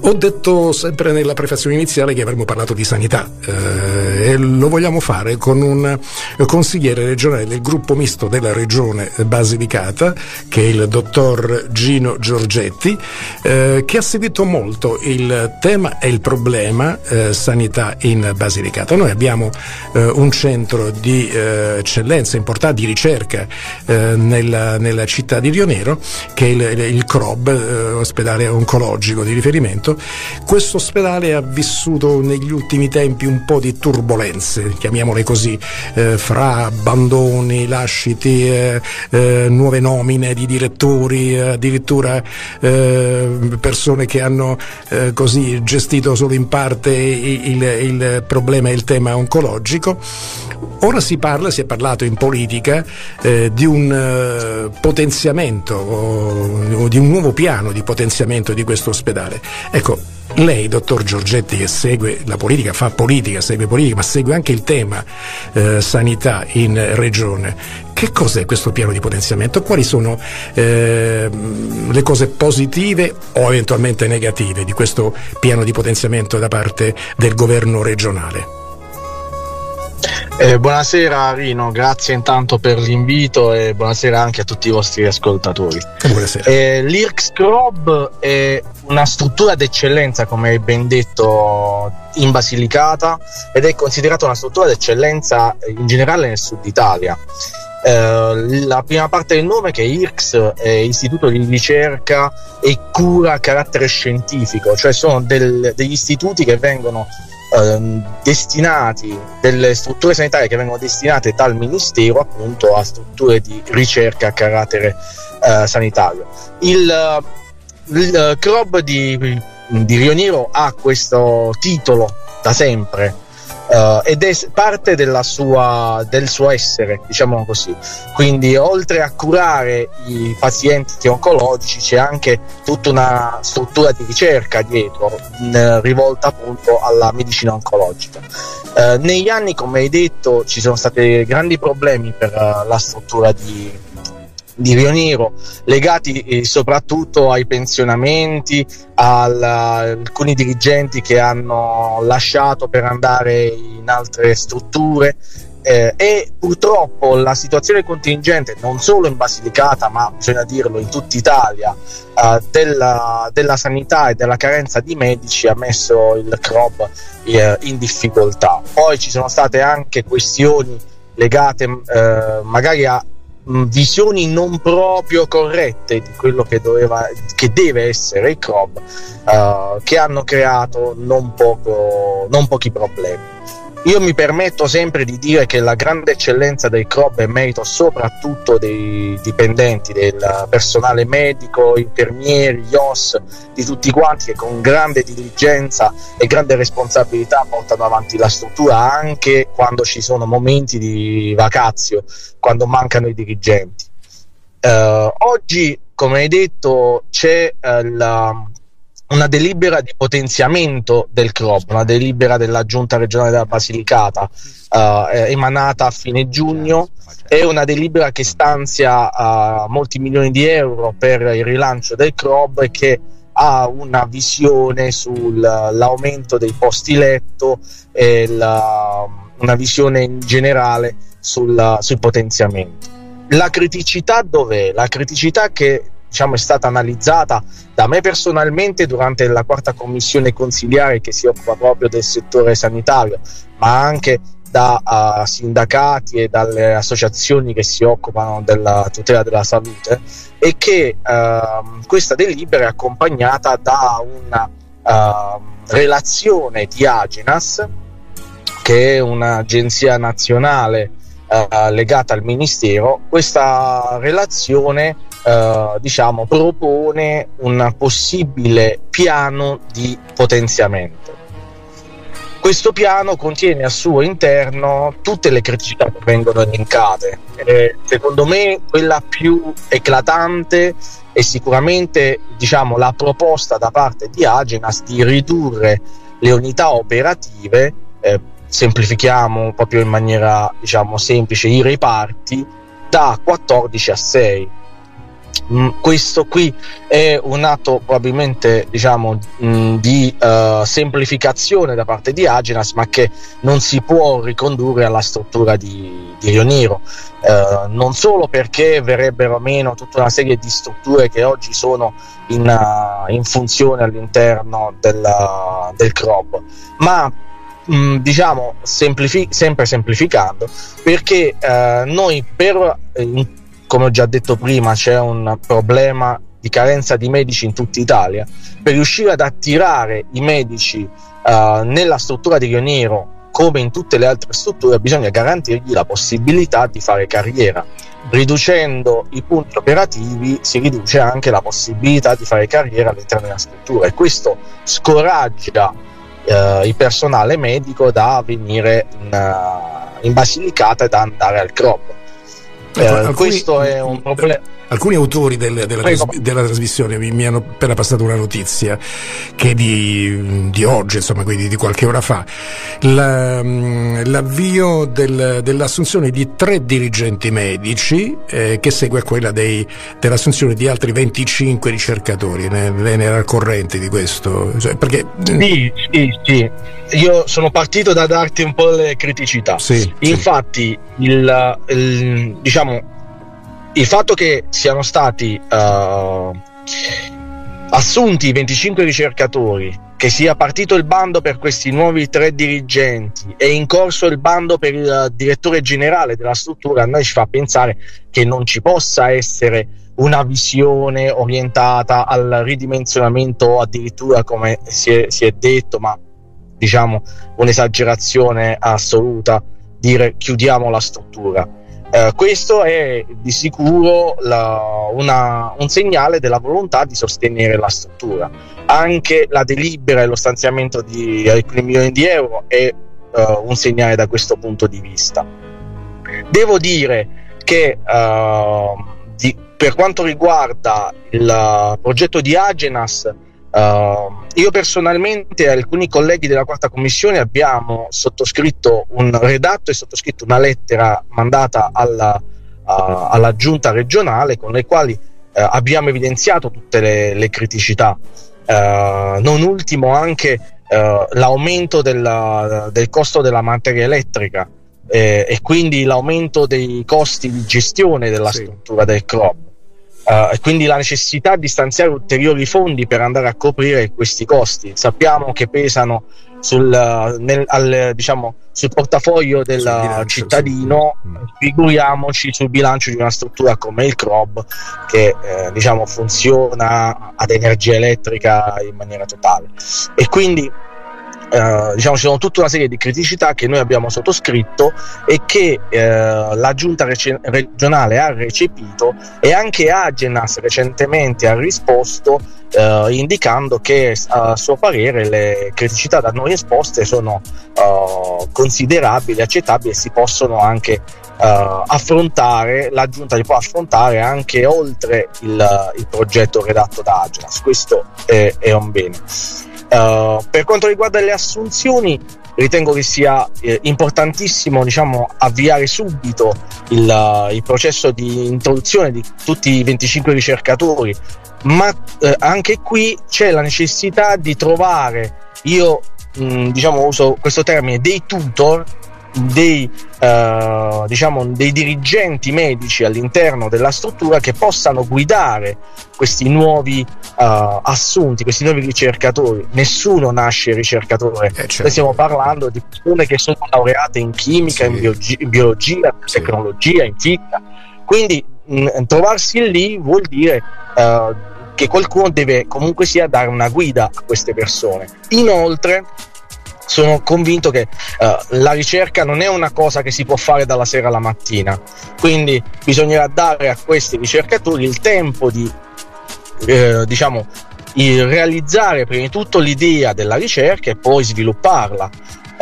Ho detto sempre nella prefazione iniziale che avremmo parlato di sanità eh, e lo vogliamo fare con un consigliere regionale del gruppo misto della regione Basilicata, che è il dottor Gino Giorgetti, eh, che ha seguito molto il tema e il problema eh, sanità in Basilicata. Noi abbiamo eh, un centro di eh, eccellenza importante di ricerca eh, nella, nella, città di Rio Nero, che è il, il CROB, ospedale oncologico di riferimento. Questo ospedale ha vissuto negli ultimi tempi un po' di turbulenze, chiamiamole così, eh, fra abbandoni, lasciti, eh, eh, nuove nomine di direttori, addirittura eh, persone che hanno eh, così gestito solo in parte il, il problema e il tema oncologico. Ora si parla, si è parlato in politica eh, di un potenziamento o, o di un nuovo piano di potenziamento di questo ospedale. Ecco, lei, dottor Giorgetti, che segue la politica, fa politica, segue politica, ma segue anche il tema eh, sanità in regione, che cos'è questo piano di potenziamento? Quali sono eh, le cose positive o eventualmente negative di questo piano di potenziamento da parte del governo regionale? Eh, buonasera Rino, grazie intanto per l'invito e buonasera anche a tutti i vostri ascoltatori. Buonasera. Eh, L'IRX Club è una struttura d'eccellenza, come hai ben detto, in Basilicata ed è considerata una struttura d'eccellenza in generale nel sud Italia. Eh, la prima parte del nome che è IRCS è Istituto di ricerca e cura a carattere scientifico, cioè sono del, degli istituti che vengono ehm, destinati, delle strutture sanitarie che vengono destinate dal Ministero appunto a strutture di ricerca a carattere eh, sanitario. Il, il CROB di, di Rio Nero ha questo titolo da sempre uh, ed è parte sua, del suo essere, diciamo così. Quindi, oltre a curare i pazienti oncologici, c'è anche tutta una struttura di ricerca dietro, in, rivolta appunto alla medicina oncologica. Uh, negli anni, come hai detto, ci sono stati grandi problemi per uh, la struttura di di Rio Nero, legati eh, soprattutto ai pensionamenti, al, alcuni dirigenti che hanno lasciato per andare in altre strutture. Eh, e purtroppo la situazione contingente non solo in Basilicata ma bisogna dirlo in tutta Italia eh, della, della, sanità e della carenza di medici ha messo il CROB eh, in difficoltà poi ci sono state anche questioni legate eh, magari a visioni non proprio corrette di quello che, doveva, che deve essere il CROB, uh, che hanno creato non, poco, non pochi problemi. Io mi permetto sempre di dire che la grande eccellenza del CROB è merito soprattutto dei dipendenti, del personale medico, infermieri, gli OS, di tutti quanti che con grande diligenza e grande responsabilità portano avanti la struttura anche quando ci sono momenti di vacazio, quando mancano i dirigenti. Uh, oggi, come hai detto, c'è uh, la, una delibera di potenziamento del CROB, una delibera della giunta regionale della Basilicata uh, emanata a fine giugno, è una delibera che stanzia uh, molti milioni di euro per il rilancio del CROB e che ha una visione sull'aumento dei posti letto e la, una visione in generale sul, sul potenziamento. La criticità dov'è? La criticità che diciamo, è stata analizzata da me personalmente durante la quarta commissione consigliare che si occupa proprio del settore sanitario, ma anche da uh, sindacati e dalle associazioni che si occupano della tutela della salute e che uh, questa delibera è accompagnata da una uh, relazione di Agenas che è un'agenzia nazionale eh, legata al ministero. Questa relazione eh, diciamo, propone un possibile piano di potenziamento. Questo piano contiene al suo interno tutte le criticità che vengono elencate. Eh, secondo me quella più eclatante è sicuramente diciamo, la proposta da parte di Agenas di ridurre le unità operative, eh, semplifichiamo proprio in maniera diciamo, semplice i reparti, da 14 a 6 Mm, questo qui è un atto probabilmente diciamo mh, mm, di uh, semplificazione da parte di Agenas ma che non si può ricondurre alla struttura di, di Rio Nero uh, non solo perché verrebbero meno tutta una serie di strutture che oggi sono in, uh, in funzione all'interno del, del CROB ma mh, diciamo semplifi- sempre semplificando perché noi per come ho già detto prima, c'è un problema di carenza di medici in tutta Italia. Per riuscire ad attirare i medici uh, nella struttura di Rio Nero, come in tutte le altre strutture, bisogna garantirgli la possibilità di fare carriera. Riducendo i punti operativi si riduce anche la possibilità di fare carriera all'interno della struttura e questo scoraggia uh, il personale medico da venire in, uh, in Basilicata e da andare al CROP eh, alcuni, questo è un problema. Alcuni autori del, della, tras- della, trasmissione mi, mi, hanno appena passato una notizia che di, di oggi, insomma, quindi di qualche ora fa. La, l'avvio del, dell'assunzione di tre dirigenti medici eh, che segue quella dei, dell'assunzione di altri 25 ricercatori. Ne, ne era al corrente di questo? Cioè, perché... Sì, sì, sì. Io sono partito da darti un po' le criticità. Sì, Infatti, sì. Il, il, diciamo il fatto che siano stati uh, assunti 25 ricercatori, che sia partito il bando per questi nuovi tre dirigenti e in corso il bando per il direttore generale della struttura, a noi ci fa pensare che non ci possa essere una visione orientata al ridimensionamento addirittura come si è, si è detto, ma diciamo un'esagerazione assoluta, dire chiudiamo la struttura eh, questo è di sicuro la, una, un segnale della volontà di sostenere la struttura. Anche la delibera e lo stanziamento di alcuni milioni di euro è uh, un segnale da questo punto di vista. Devo dire che uh, di, per quanto riguarda il progetto di Agenas, Uh, io personalmente e alcuni colleghi della quarta commissione abbiamo sottoscritto un redatto e sottoscritto una lettera mandata alla, uh, alla giunta regionale con le quali uh, abbiamo evidenziato tutte le, le criticità. non ultimo anche l'aumento della, del costo della materia elettrica eh, e quindi l'aumento dei costi di gestione della sì. struttura del CROB Uh, e quindi la necessità di stanziare ulteriori fondi per andare a coprire questi costi. Sappiamo che pesano sul, nel, al, diciamo, sul portafoglio del bilancio, cittadino, sì. Mm. figuriamoci sul bilancio di una struttura come il CROB che eh, diciamo, funziona ad energia elettrica in maniera totale. E quindi eh, diciamo, ci sono tutta una serie di criticità che noi abbiamo sottoscritto e che eh, la giunta rec- regionale ha recepito e anche Agenas recentemente ha risposto eh, indicando che a suo parere le criticità da noi esposte sono eh, considerabili, accettabili e si possono anche Uh, affrontare, la giunta li può affrontare anche oltre il, il progetto redatto da Agenas. Questo è, è un bene. Uh, per quanto riguarda le assunzioni, ritengo che sia eh, importantissimo diciamo, avviare subito il, uh, il, processo di introduzione di tutti i 25 ricercatori, ma eh, anche qui c'è la necessità di trovare, io mh, mm, diciamo, uso questo termine, dei tutor dei, uh, diciamo, dei dirigenti medici all'interno della struttura che possano guidare questi nuovi uh, assunti, questi nuovi ricercatori. Nessuno nasce ricercatore, eh, certo. noi stiamo parlando di persone che sono laureate in chimica, sì. in, biologia, in biologia sì. tecnologia, in fisica. Quindi mh, trovarsi lì vuol dire uh, che qualcuno deve comunque sia dare una guida a queste persone. Inoltre, sono convinto che uh, la ricerca non è una cosa che si può fare dalla sera alla mattina, quindi bisognerà dare a questi ricercatori il tempo di, eh, diciamo, realizzare prima di tutto l'idea della ricerca e poi svilupparla.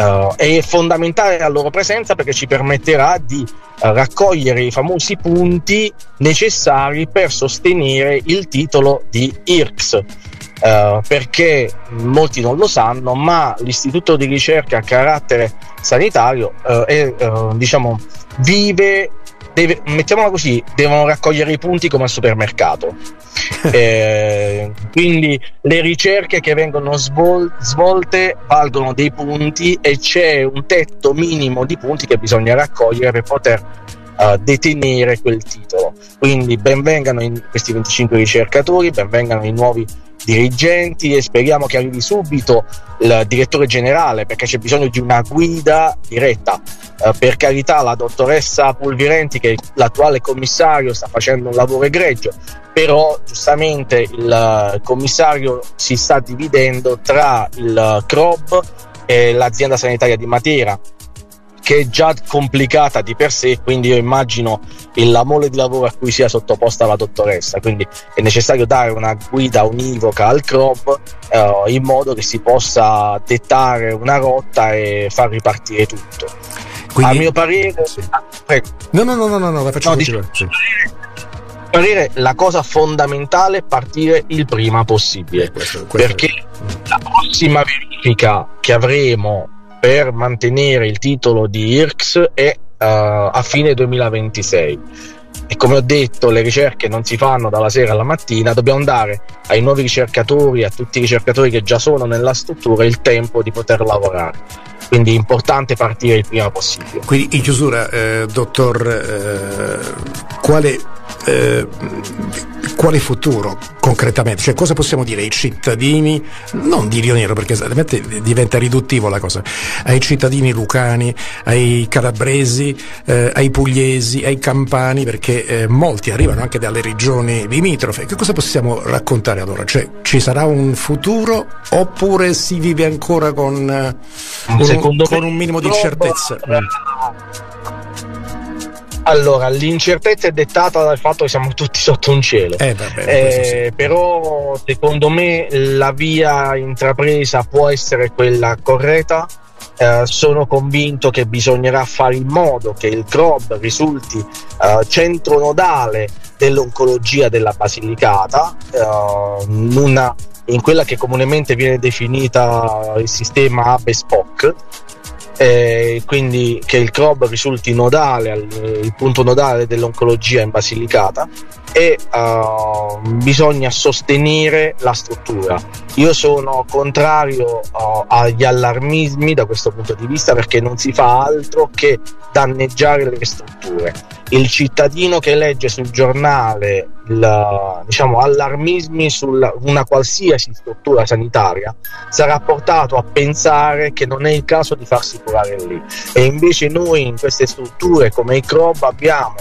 Uh, è fondamentale la loro presenza perché ci permetterà di uh, raccogliere i famosi punti necessari per sostenere il titolo di IRCS, Uh, perché molti non lo sanno, ma l'istituto di ricerca a carattere sanitario è, diciamo, vive deve, mettiamola così, devono raccogliere i punti come al supermercato. eh, quindi le ricerche che vengono svol- svolte valgono dei punti e c'è un tetto minimo di punti che bisogna raccogliere per poter uh, detenere quel titolo. Quindi benvengano questi 25 ricercatori, benvengano i nuovi dirigenti e speriamo che arrivi subito il direttore generale perché c'è bisogno di una guida diretta. Uh, per carità la dottoressa Pulvirenti che è l'attuale commissario sta facendo un lavoro egregio, però giustamente il commissario si sta dividendo tra il CROB e l'azienda sanitaria di Matera che è già complicata di per sé, quindi io immagino la mole di lavoro a cui sia sottoposta la dottoressa, quindi è necessario dare una guida univoca al CROB eh, in modo che si possa dettare una rotta e far ripartire tutto. Quindi, a mio parere, sì. prego. No, no, no, no, no, no la faccio no, diciamo, sì. parere la cosa fondamentale è partire il prima possibile questo, questo perché è. la prossima verifica che avremo per mantenere il titolo di IRCS è uh, a fine 2026 e come ho detto le ricerche non si fanno dalla sera alla mattina dobbiamo dare ai nuovi ricercatori a tutti i ricercatori che già sono nella struttura il tempo di poter lavorare. Quindi è importante partire il prima possibile. Quindi in chiusura eh, dottor eh, quale eh, quale futuro concretamente? Cioè, cosa possiamo dire ai cittadini, non di Rio Nero perché diventa riduttivo la cosa, ai cittadini lucani, ai calabresi, eh, ai pugliesi, ai campani, perché eh, molti arrivano anche dalle regioni limitrofe. Che cosa possiamo raccontare allora? Cioè, ci sarà un futuro oppure si vive ancora con, eh, un, con un minimo di certezza? Allora, l'incertezza è dettata dal fatto che siamo tutti sotto un cielo. Eh, vabbè, eh, sì. Però, secondo me, la via intrapresa può essere quella corretta. Eh, sono convinto che bisognerà fare in modo che il CROB risulti eh, centro nodale dell'oncologia della Basilicata, eh, in, una, in quella che comunemente viene definita il sistema ABE-SPOC eh, quindi che il CROB risulti nodale, il punto nodale dell'oncologia in Basilicata e uh, bisogna sostenere la struttura. Io sono contrario uh, agli allarmismi da questo punto di vista perché non si fa altro che danneggiare le strutture. Il cittadino che legge sul giornale il, diciamo, allarmismi su una qualsiasi struttura sanitaria sarà portato a pensare che non è il caso di farsi curare lì. E invece noi in queste strutture come i CROB abbiamo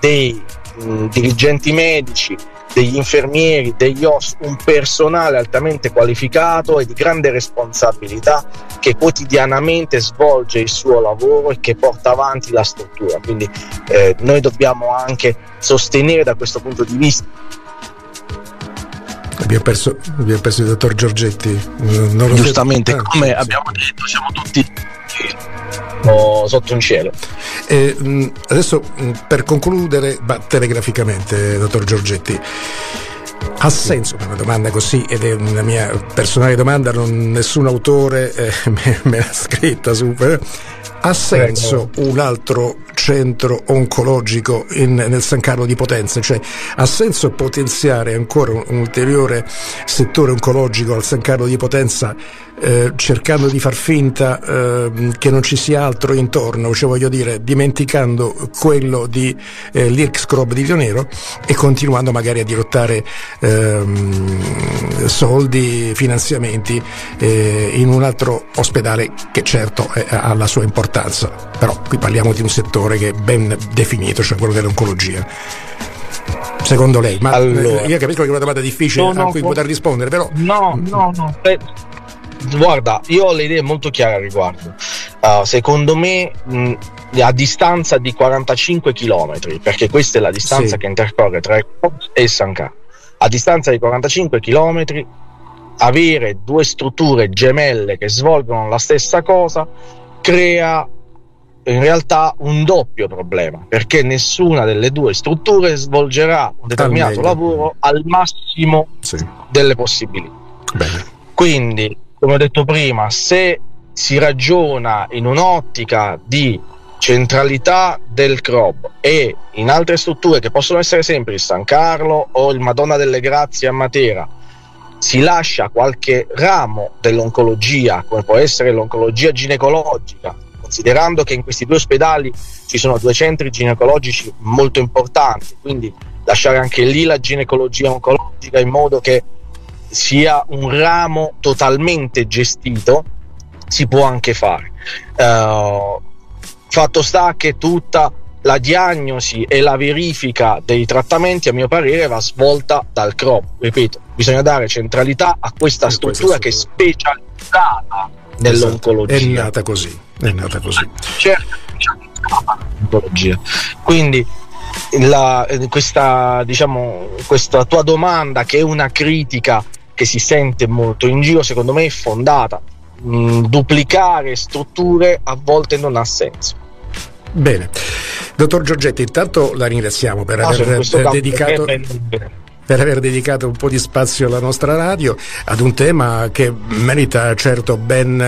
dei mh, dirigenti medici, degli infermieri, degli OS, un personale altamente qualificato e di grande responsabilità che quotidianamente svolge il suo lavoro e che porta avanti la struttura. Quindi eh, noi dobbiamo anche sostenere da questo punto di vista Abbiamo perso, abbiamo perso, il dottor Giorgetti. Non Giustamente, ah, come sì. abbiamo detto, siamo tutti sotto un cielo. Eh, adesso per concludere, telegraficamente, dottor Giorgetti. Ha senso una domanda così, ed è una mia personale domanda, non, nessun autore eh, me, me l'ha scritta super. Ha senso un altro centro oncologico in, nel San Carlo di Potenza? Cioè, ha senso potenziare ancora un, un ulteriore settore oncologico al San Carlo di Potenza eh, cercando di far finta eh, che non ci sia altro intorno, cioè voglio dire, dimenticando quello di eh, l'IRCSCROB di Lionero e continuando magari a dirottare ehm, soldi, finanziamenti eh, in un altro ospedale che certo ha la sua importanza, però qui parliamo di un settore che è ben definito, cioè quello dell'oncologia secondo lei? Ma allora, io capisco che è una domanda difficile no, no, a cui no, poter rispondere, però. No, no, no. Guarda, io ho le idee molto chiare al riguardo. Uh, secondo me, mh, a distanza di 45 km, perché questa è la distanza sì. che intercorre tra Ecos e San Carlo, a distanza di 45 km, avere due strutture gemelle che svolgono la stessa cosa crea in realtà un doppio problema perché nessuna delle due strutture svolgerà un determinato lavoro al massimo sì. delle possibilità. Bene. Quindi come ho detto prima, se si ragiona in un'ottica di centralità del CROB e in altre strutture che possono essere sempre il San Carlo o il Madonna delle Grazie a Matera si lascia qualche ramo dell'oncologia, come può essere l'oncologia ginecologica, considerando che in questi due ospedali ci sono due centri ginecologici molto importanti, quindi lasciare anche lì la ginecologia oncologica in modo che sia un ramo totalmente gestito, si può anche fare. Uh, fatto sta che tutta la diagnosi e la verifica dei trattamenti, a mio parere, va svolta dal CROP. Ripeto, bisogna dare centralità a questa struttura che è specializzata nell'oncologia. Esatto. È nata così, è nata così. Certo, nell'oncologia. Quindi la, questa, diciamo, questa tua domanda, che è una critica che si sente molto in giro, secondo me è fondata. Mm, duplicare strutture a volte non ha senso. Bene, dottor Giorgetti, intanto la ringraziamo per no, aver dedicato per aver dedicato un po' di spazio alla nostra radio ad un tema che merita certo ben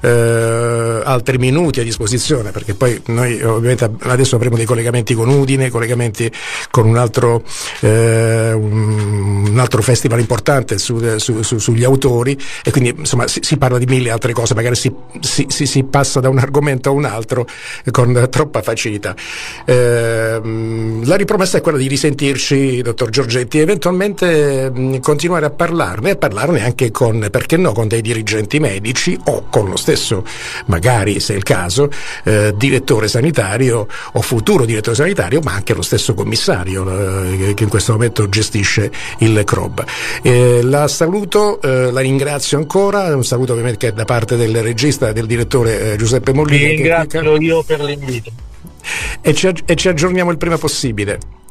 eh, altri minuti a disposizione perché poi noi ovviamente adesso avremo dei collegamenti con Udine, collegamenti con un altro, eh, un altro festival importante su, su, su, sugli autori e quindi insomma si, si, parla di mille altre cose, magari si, si, si, passa da un argomento a un altro con troppa facilità. Eh, la ripromessa è quella di risentirci, dottor Giorgetti, eventualmente eventualmente mh, continuare a parlarne e parlarne anche con, perché no, con dei dirigenti medici o con lo stesso, magari se è il caso, eh, direttore sanitario o futuro direttore sanitario, ma anche lo stesso commissario eh, che in questo momento gestisce il CROB. Eh, la saluto, eh, la ringrazio ancora, un saluto ovviamente che è da parte del regista e del direttore eh, Giuseppe Mollini. Vi ringrazio che... io per l'invito. E ci, e ci aggiorniamo il prima possibile.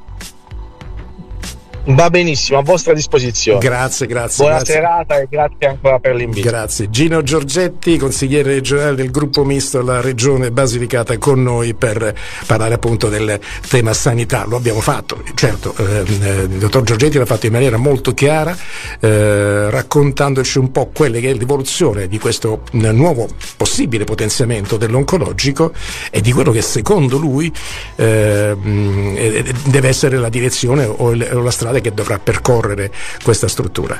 Va benissimo, a vostra disposizione. Grazie, grazie. Buona grazie. serata e grazie ancora per l'invito. Grazie. Gino Giorgetti, consigliere regionale del gruppo misto alla regione Basilicata, con noi per parlare appunto del tema sanità. Lo abbiamo fatto, certo, eh, il dottor Giorgetti l'ha fatto in maniera molto chiara, eh, raccontandoci un po' quelle che è l'evoluzione di questo nuovo possibile potenziamento dell'oncologico e di quello che secondo lui eh, deve essere la direzione o la strada che dovrà percorrere questa struttura.